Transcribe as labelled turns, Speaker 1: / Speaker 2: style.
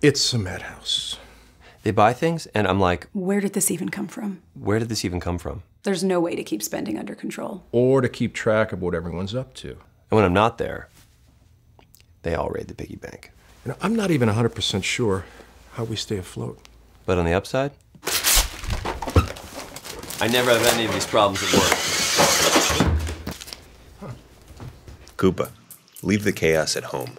Speaker 1: It's a madhouse.
Speaker 2: They buy things, and I'm like,
Speaker 3: Where did this even come from?
Speaker 2: where did this even come from?
Speaker 3: There's no way to keep spending under control.
Speaker 1: Or to keep track of what everyone's up to.
Speaker 2: And when I'm not there, they all raid the piggy bank.
Speaker 1: And I'm not even 100% sure how we stay afloat.
Speaker 2: But on the upside, I never have any of these problems at work.
Speaker 4: Coupa, leave the chaos at home.